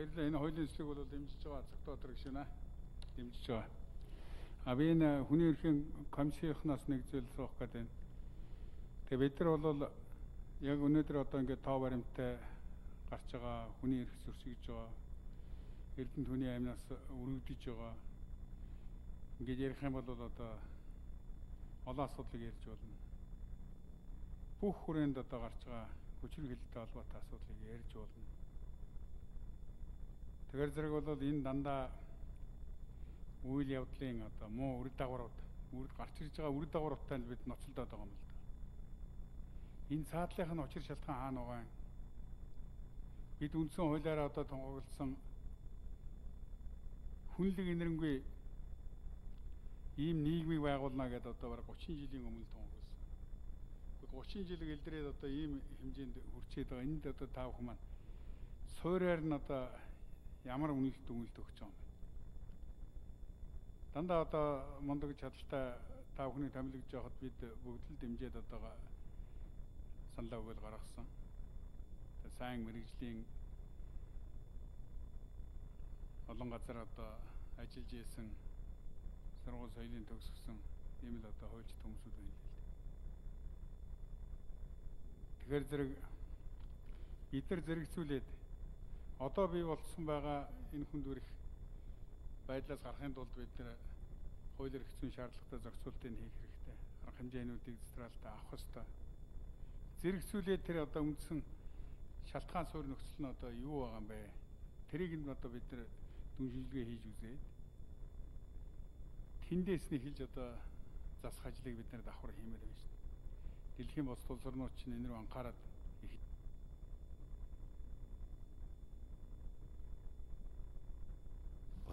баярлалаа. Энэ хуулийн эслэг бол дэмжиж байгаа цогтоотор гişүнэ. Дэмжиж байгаа. А би энэ хүний эрхийн комиссийнхнаас нэг зүйл суух гэдэг байна. Тэгээ бид нар бол яг өнөөдөр одоо ингээд тоо баримттай гарч байгаа хүний эрх зөрчигдөж байгаа. Эрдэнэ түүний амнаас өргөдөж байгаа. Ингээд ярих юм бол одоо олон асуудлыг ярьж болно. Бүх хүрээнд одоо гарч байгаа хүчрэг хилтэй холбоотой асуудлыг ярьж болно. Тэгэхээр зэрэг бол энэ дандаа үйл явдлын одоо муу үр дагаврууд үр гарч ирж байгаа үр дагавруудтай л бид ноцолдоод байгаа юм л да. Энэ цаадлынх нь учир шалтгаан хаана байгаа юм? Бид үндсэн хуулиараа одоо тунгагласан хүнлэг инэрэнгүй ийм нийгмийг байгуулна гэдэг одоо бараг 30 жилийн өмнө тунгагласан. 30 жил гэлдрээд одоо ийм хэмжээнд хүрчээд байгаа. Энд одоо та бүхэн маань суурьаар нь одоо ямар үнэлт дүгнэлт өгч байгаа юм бэ? Дандаа одоо мундаг чадaltaй та бүхний томилогдож байхад бид бүгд л дэмжиж одоо саналаа өгөл гаргасан. Тэгээ сайн мэрэгжлийн олон газар одоо ажиллаж исэн сургууль соёлын төгсгсөн ийм л одоо хуульч хүмүүсүүд байна л дээ. Тэгэхээр зэрэг бид нар зэрэгцүүлээд одоо бий болсон байгаа энэ хүндүрэх байдлаас гарахын тулд бид нэр хууль эрх зүйн шаардлагатай зохицуултыг хийх хэрэгтэй. Арга хэмжээнүүдийг зэтралтай авах хэрэгтэй. Зэрэгцүүлээд тэр одоо үндсэн шалтгаан суурь нөхцөл нь одоо юу байгаа юм бэ? Тэрийг нь одоо бид нэр дүншилгээ хийж үзээд тэндээс нь эхэлж одоо засах ажлыг бид нэр давхар хиймээр байна шүү дээ. Дэлхийн бос улс орнууд чинь энэ рүү анхаарал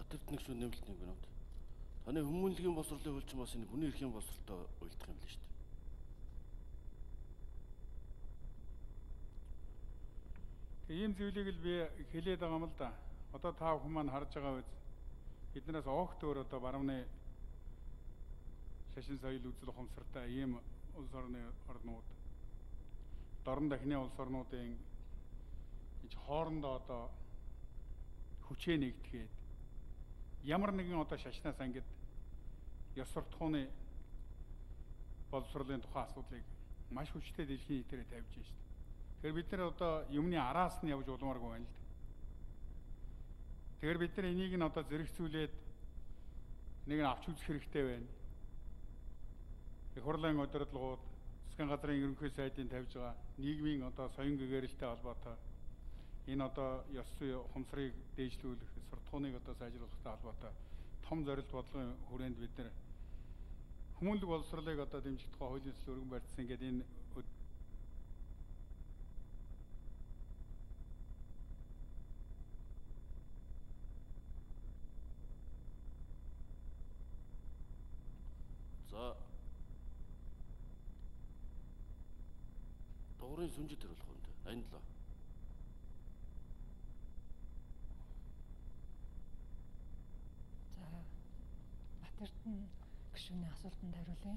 Батэрд нэг шүү нэмэлт нэг минут. Таны хүмүүнлэгийн боловсролын хөлчин бас энэ хүний эрхийн боловсролтой уйлдах юм л шүү дээ. Ийм зүйлийг л би хэлээд байгаа юм л да. Одоо та бүхэн маань харж байгаа үз. Биднээс огт өөр одоо баруун шашин соёл үзэл ухамсартай ийм улс орны орнууд дорн дахны улс орнуудын энэ хоорондоо одоо хүчээ нэгтгэхэд ямар нэгэн одоо шашнаас ангид ёс суртахууны боловсролын тухай асуудлыг маш хүчтэй дэлхийн нийтээр тавьж байна шүү дээ. Тэгэхээр бид нар одоо юмны араас нь явж улмааргүй байна л дээ. Тэгэхээр бид нар энийг нь одоо зэрэгцүүлээд нэг нь авч үзэх хэрэгтэй байна. Их хурлын удирдлагууд засгийн газрын ерөнхий сайдын тавьж байгаа нийгмийн одоо соён гэгэрэлтэй холбоотой энэ одоо ёс зүй ухамсарыг дээшлүүлэх, суртахууныг одоо сайжруулахтай холбоотой том зорилт бодлогын хүрээнд бид нэр хүмүүнлэг боловсролыг одоо дэмжих тухай хуулийн төсөл өргөн барьсан гэдэг энэ За. Дугуурын сүнжид төрөлх үнд 87 Эрдэнэ гишүүний асуултанд хариулъя.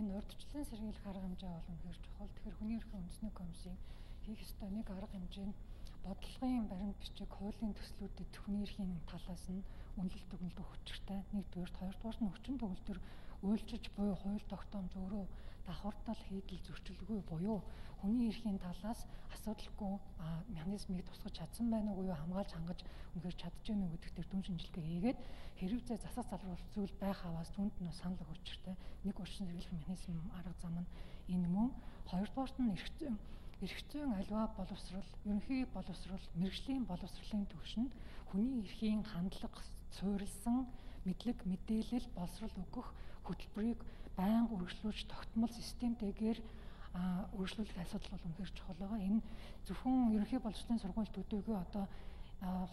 Энэ урдчлалын сэргийлэх арга хэмжээ бол үнэхээр чухал. Тэгэхээр хүний эрхийн үндэсний комиссийн хийх ёстой нэг арга хэмжээ нь бодлогын баримт бичиг хуулийн төслүүдэд хүний эрхийн талаас нь үнэлэлт өгнөлт өгөх учиртай. Нэгдүгээр, хоёрдугаар нь хүчин төгөлдөр уйлчиж буй хууль тогтоомж өөрөө давхардал хийдэл зөрчилгүй буюу хүний эрхийн талаас асуудалгүй механизмыг тусгаж чадсан байна уу хамгаалж хангаж үнэхээр чадж байна уу гэдэгт дүн шинжилгээ хийгээд хэрвээ засаг залруулах зүйл байх аваас түнд нь санал учиртай. Нэг урьдчилан сэргийлэх механизм арга зам нь энэ мөн хоёрдугаарт нь эрх зүйн эрх зүйн альва боловсрал, ерөнхий боловсрал, мэрэгжлийн боловсролын түвшинд хүний эрхийн хандлага суурилсан мэдлэг мэдээлэл боловсрал өгөх хөтөлбөрийг байнга үргэлжлүүлж тогтмол системтэйгээр үргэлжлүүлэх асуудал бол үнэхээр чухал байгаа. Энэ зөвхөн ерөнхий боловсролын сургууль төдийгүй одоо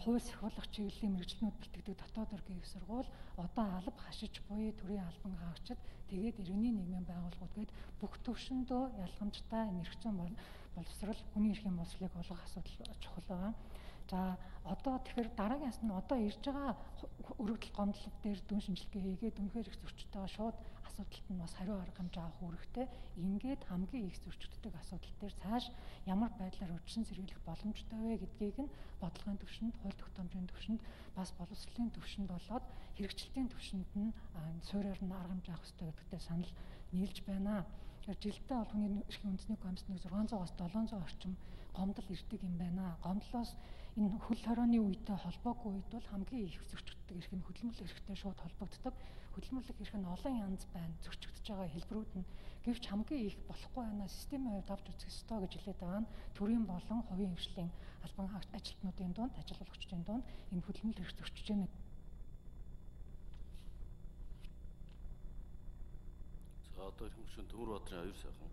хууль сахиулах чиглэлийн мэрэгчлэнүүд бэлтгэдэг дотоод ерөнхий их сургууль одоо алба хашиж буй төрийн албан хаагчид тэгээд иргэний нийгмийн байгууллагууд гээд бүх төвшөндөө ялгамжтай нэрхцэн бол боловсрал хүний эрхийн боловсролыг олгох асуудал чухал байгаа. За одоо тэгэхээр дараагийн ясна одоо ирж байгаа өргөдөл гомдлог дээр дүн шинжилгээ хийгээд үнэхээр их зөрчилтэйгээ шууд асуудалд нь бас хариу арга хэмжээ авах үүрэгтэй. Ингээд хамгийн их зөрчигддөг асуудал дээр цааш ямар байдлаар үржин сэргийлэх боломжтой вэ гэдгийг нь бодлогын түвшинд, хууль тогтоомжийн түвшинд, бас боловсролын түвшинд болоод хэрэгжилтийн түвшинд нь суурьаар нь арга хэмжээ авах хэрэгтэй гэдэгтээ санал нийлж байна. Тэгэхээр жилдээ бол хүний эрхийн үндэсний комиссны 600-аас 700 орчим гомдол ирдэг юм байна. Гомдлоос энэ хөл хорооны үедээ холбоогүй үед бол хамгийн их зөрчигддөг эрх нь хөдөлмөрлөх эрхтэй шууд холбогддог. Хөдөлмөрлөх эрх нь олон янз байна. Зөрчигдөж байгаа хэлбэрүүд нь гэвч хамгийн их болохгүй байна. Системийн хувьд авч үзэх ёстой гэж хэлээд байгаа нь төрийн болон хувийн хвшлийн албан ажилтнуудын дунд, ажил олгогчдын дунд энэ хөдөлмөрлөх эрх зөрчиж байна За одоо ирэх хөшөө Төмөр Баатрын аюур сайхан